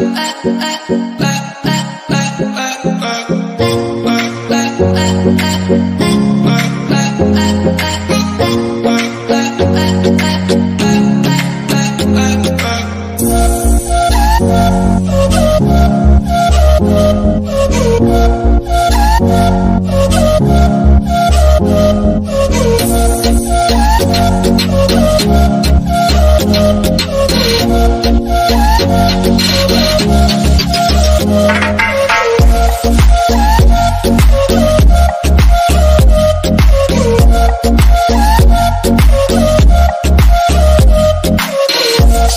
I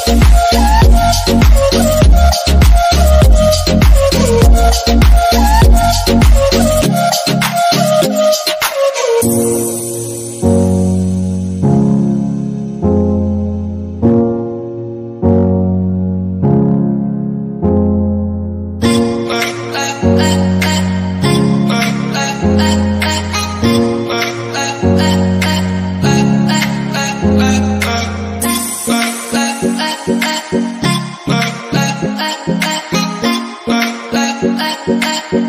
I Yeah.